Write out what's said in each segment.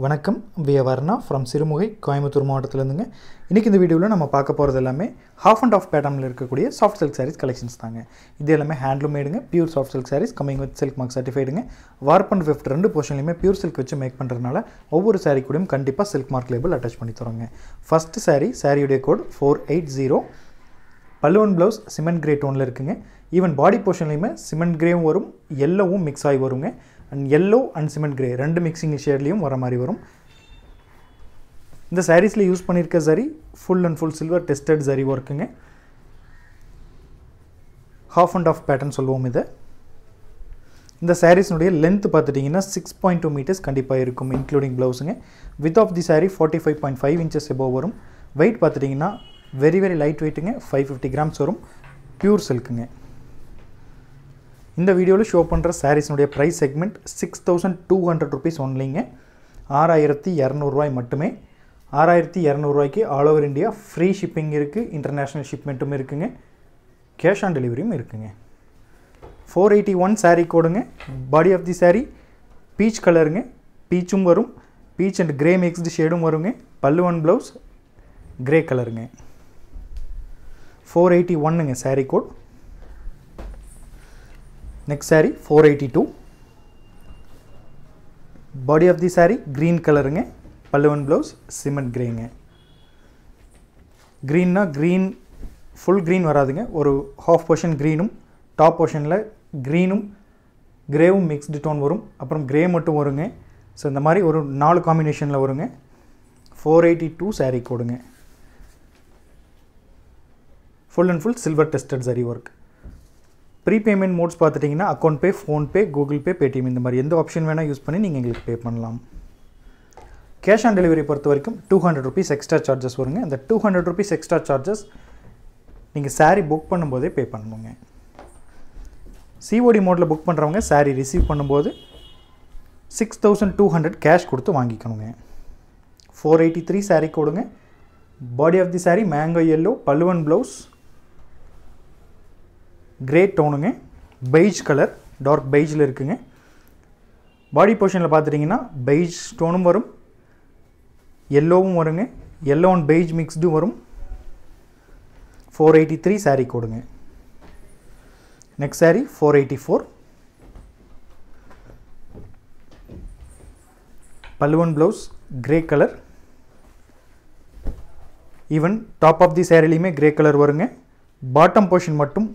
வணக்கம். V Varna from Sirumugai Coimbatore மாவட்டத்திலேருந்துங்க. இன்றைக்கி இந்த வீடியோவில் நம்ம பார்க்க போகிறது எல்லாமே ஹாஃப் அண்ட் ஆஃப் பேட்டர்னில் இருக்கக்கூடிய சாஃப்ட் சில்க் சாரீஸ் கலெக்ஷன்ஸ் தாங்க. இது எல்லாமே ஹேண்ட்லூமேடுங்க pure soft silk saris coming with silk mark சர்டிஃபைடுங்க warp and weft ரெண்டு போர்ஷன்லையுமே பியூர் சில்க் வச்சு மேக் பண்ணுறதுனால ஒவ்வொரு சாரீ கூடயும் கண்டிப்பாக சில்க் மார்க் லேபிள் அட்டாச் பண்ணி தரோங்க ஃபஸ்ட்டு சாரீ சாரியுடைய கோட் ஃபோர் எயிட் ஜீரோ பல்லுவன் ப்ளவுஸ் சிமெண்ட் கிரே டோனில் இருக்குங்க. ஈவன் பாடி போர்ஷன்லையுமே சிமெண்ட் கிரேவும் வரும் எல்லோவும் மிக்ஸ் ஆகி வருங்க. And yellow and cement grey ரெண்டு மிக்சிங் ஷேட்லேயும் வர மாதிரி வரும். இந்த சாரீஸில் யூஸ் பண்ணியிருக்க zari full and full silver tested zari ஒர்க்குங்க half and half pattern சொல்லுவோம் இதை. இந்த சாரீஸ்னுடைய லென்த் பார்த்துட்டிங்கன்னா சிக்ஸ் பாயிண்ட் டூ மீட்டர்ஸ் கண்டிப்பாக இருக்கும் including ப்ளவுஸுங்க width of the sari forty five point five inches above வரும். வெயிட் பார்த்துட்டிங்கன்னா வெரி வெரி லைட் வெயிட்டுங்க ஃபைவ் ஃபிஃப்டி கிராம்ஸ் வரும். பியூர் சில்க்குங்க இந்த வீடியோவில் ஷோ பண்ணுற சாரீஸினுடைய price segment six thousand two hundred rupees ஒன்லிங்க ஆறாயிரத்தி இரநூறுவாய் மட்டுமே. ஆறாயிரத்தி இரநூறுவாய்க்கு all over India free shipping இருக்குது இன்டர்நேஷ்னல் ஷிப்மெண்ட்டும் இருக்குதுங்க கேஷ் ஆன் டெலிவரியும் இருக்குங்க. Four eighty one sari கோடுங்க body of the sari peach கலருங்க பீச்சும் வரும். பீச் அண்ட் கிரே மிக்ஸ்டு ஷேடும் வருங்க. பல்லு ஒன் ப்ளவுஸ் கிரே கலருங்க four eighty ஒன்னுங்க sari code next sari four eighty two body of the sari green கலருங்க பல்லுவன் ப்ளவுஸ் சிமெண்ட் கிரேங்க க்ரீன்னா க்ரீன் ஃபுல் க்ரீன் வராதுங்க. ஒரு ஹாஃப் போர்ஷன் க்ரீனும் டாப் போர்ஷனில் க்ரீனும் க்ரேவும் மிக்ஸ்டு டோன் வரும். அப்புறம் க்ரே மட்டும் வருங்க. ஸோ இந்த மாதிரி ஒரு நாலு காம்பினேஷனில் வருங்க. ஃபோர் எயிட்டி டூ சாரீ கொடுங்க full and full silver tested zari work prepayment modes பார்த்துட்டிங்கன்னா account pay PhonePe Google Pay Paytm இந்த மாதிரி எந்த ஆப்ஷன் வேணால் யூஸ் பண்ணி நீங்கள் எங்களுக்கு பே பண்ணலாம். கேஷ் ஆன் டெலிவரி பொறுத்த வரைக்கும் two hundred rupees extra charges வருங்க. அந்த two hundred rupees extra charges நீங்கள் சாரீ புக் பண்ணும்போதே பே பண்ணணுங்க. சிஓடி மோடில் புக் பண்ணுறவங்க சாரீ ரிசீவ் பண்ணும்போது six thousand two hundred cash கொடுத்து வாங்கிக்கணுங்க. ஃபோர் எயிட்டி த்ரீ சாரீ கொடுங்க body of the sari mango yellow பல்லுவன் ப்ளவுஸ் கிரே டோனுங்க பெய்ஜ் கலர் டார்க் பெய்ஜில் இருக்குங்க. பாடி போர்ஷனில் பார்த்துட்டிங்கன்னா பெய்ஜ் ஸ்டோனும் வரும். எல்லோவும் வருங்க. எல்லோ அண்ட் பெய்ஜ் மிக்ஸ்டும் வரும். ஃபோர் எயிட்டி த்ரீ சாரீ கொடுங்க next sari four eighty four பல்லுவன் blouse grey colour even top of the சேரீலையுமே grey colour வருங்க. பாட்டம் போர்ஷன் மட்டும்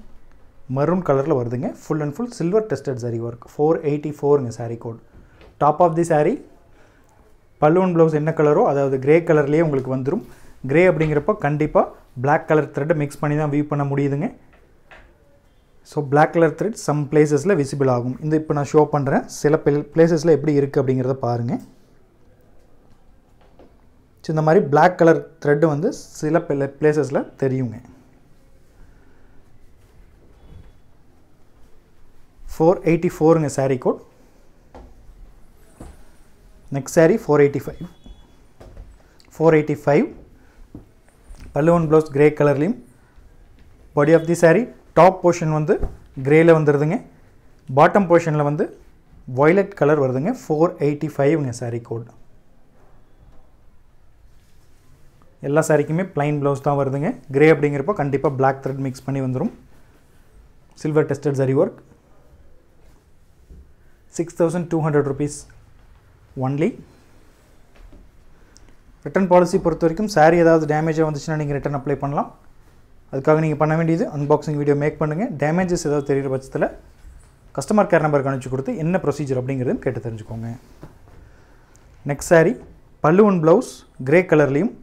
மரூன் கலரில் வருதுங்க. Full and full silver tested zari work four eighty ஃபோருங்க sari code top of the sari பல்லுவன் blouse என்ன கலரோ அதாவது grey கலர்லேயே உங்களுக்கு வந்துடும் கிரே அப்படிங்கிறப்போ கண்டிப்பாக பிளாக் கலர் த்ரெட்டை மிக்ஸ் பண்ணி தான் வியூ பண்ண முடியுதுங்க. So black colour thread some பிளேசஸில் visible ஆகும். இந்த இப்போ நான் ஷோ பண்ணுறேன் சில பிளேசஸில் எப்படி இருக்குது அப்படிங்கிறத பாருங்கள் ஸோ இந்த மாதிரி பிளாக் கலர் த்ரெட்டு வந்து சில பிளேசஸில் தெரியுங்க. Four eighty ஃபோருங்க sari code next sari four eighty five four eighty five பல்லுவன் ப்ளவுஸ் கிரே கலர்லேயும் body of the sari top portion வந்து கிரேயில் வந்துடுதுங்க பாட்டம் போர்ஷனில் வந்து வயலட் கலர் வருதுங்க. ஃபோர் எயிட்டி ஃபைவ்ங்க சாரீ கோட் எல்லா சாரிக்குமே ப்ளைன் ப்ளவுஸ் தான் வருதுங்க. கிரே அப்படிங்கிறப்போ கண்டிப்பாக பிளாக் த்ரெட் மிக்ஸ் பண்ணி வந்துடும் silver tested zari work six thousand two hundred rupees only return policy பொறுத்த வரைக்கும் சாரீ ஏதாவது டேமேஜாக வந்துச்சுன்னா நீங்கள் ரிட்டன் அப்ளை பண்ணலாம். அதுக்காக நீங்கள் பண்ண வேண்டியது அன்பாக்சிங் வீடியோ மேக் பண்ணுங்கள் டேமேஜஸ் ஏதாவது தெரிகிற பட்சத்தில் கஸ்டமர் கேர் நம்பருக்கு அனுப்பிச்சு கொடுத்து என்ன ப்ரொசீஜர் அப்படிங்கிறதும் கேட்டு தெரிஞ்சுக்கோங்க. நெக்ஸ்ட் சாரீ பல்லுவன் ப்ளவுஸ் கிரே கலர்லேயும்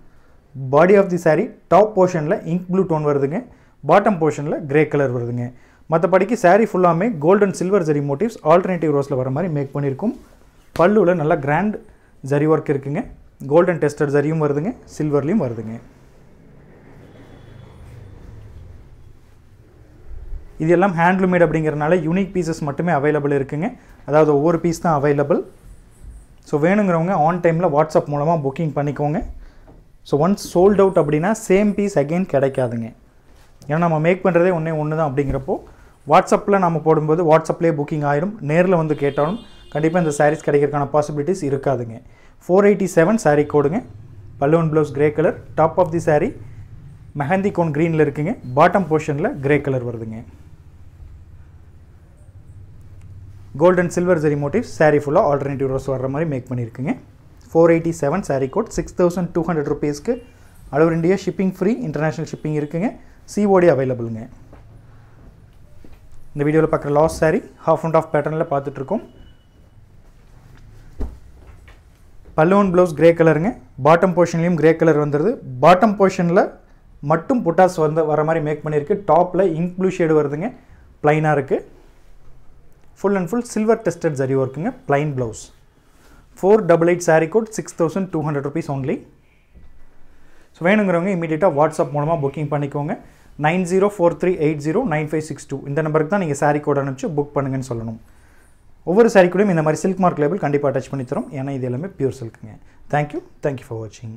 body of the sari top போர்ஷனில் இங்க் ப்ளூ டோன் வருதுங்க. பாட்டம் போர்ஷனில் கிரே கலர் வருதுங்க. மற்றபடிக்கு சாரீ ஃபுல்லாமே golden and silver zari motifs alternative ரோஸில் வர மாதிரி மேக் பண்ணியிருக்கும். பல்லுவில் நல்லா கிராண்ட் ஜரி ஒர்க் இருக்குங்க. கோல்டன் டெஸ்டட் ஜரியும் வருதுங்க சில்வர்லேயும் வருதுங்க. இது எல்லாம் ஹேண்ட்லூமேட் அப்படிங்கிறனால யூனிக் பீசஸ் மட்டுமே அவைலபிள் இருக்குங்க. அதாவது ஒவ்வொரு பீஸ் தான் அவைலபிள் ஸோ வேணுங்கிறவங்க ஆன் டைமில் வாட்ஸ்அப் மூலமாக புக்கிங் பண்ணிக்கோங்க. ஸோ ஒன்ஸ் சோல்ட் அவுட் அப்படின்னா சேம் பீஸ் அகெயின் கிடைக்காதுங்க. ஏன்னா நம்ம மேக் பண்ணுறதே ஒன்றே ஒன்று தான் அப்படிங்கிறப்போ வாட்ஸ்அப்பில் நம்ம போடும்போது வாட்ஸ்அப்லேயே புக்கிங் ஆயிடும் நேரில் வந்து கேட்டாலும் கண்டிப்பாக இந்த சாரீஸ் கிடைக்கிறதுக்கான பாசிபிலிட்டிஸ் இருக்காதுங்க. ஃபோர் எயிட்டி செவன் சாரீ கோடுங்க. பல்லுவன் blouse grey colour top of the sari mehndi cone க்ரீனில் இருக்குங்க. பாட்டம் போர்ஷனில் கிரே கலர் வருதுங்க. Golden silver zari motif sari ஃபுல்லாக ஆல்டர்னேட்டிவ் ரோஸ் வர்ற மாதிரி make பண்ணியிருக்குங்க four eighty seven sari code six thousand two hundred ருபீஸ்க்கு அளவு India shipping free international shipping இருக்குங்க. சிஓடி அவைலபிளுங்க இந்த வீடியோவில் பார்க்குற last sari half and half பேட்டர்னில் பார்த்துட்ருக்கோம் பல்லுவன் ப்ளவுஸ் கிரே கலருங்க பாட்டம் போர்ஷன்லேயும் கிரே கலர் வந்துடுது பாட்டம் போர்ஷனில் மட்டும் புட்டாஸ் வந்து வர மாதிரி மேக் பண்ணியிருக்கு. டாப்பில் இங்க் ப்ளூ ஷேடு வருதுங்க. ப்ளைனாக இருக்குது full and full silver tested zari ஒர்க்குங்க plain blouse four double eight sari code six thousand two hundred rupees only so வேணுங்கிறவங்க இமீடியட்டாக வாட்ஸ்அப் மூலமாக புக்கிங் பண்ணிக்கோங்க. Nine zero four three eight zero nine five six two. இந்த நம்பருக்கு தான் நீங்கள் sari code அனுப்பிச்சு book பண்ணுங்கன்னு சொல்லணும். ஒவ்வொரு சாரீ கூடயும் இந்த மாதிரி சில்க் மார்க் லேபிள் கண்டிப்பாக அட்டாச் பண்ணி தரும். ஏன்னா இது எல்லாமே pure சில்க்குங்க thank you thank you for வாட்சிங்